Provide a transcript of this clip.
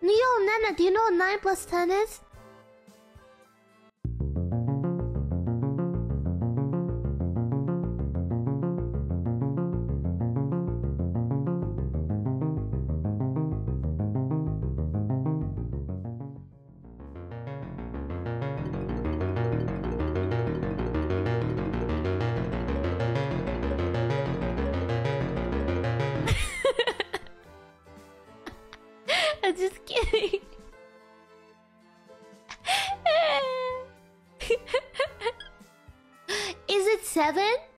Yo, Nana, do you know what 9 plus 10 is? I'm just kidding. Is it seven?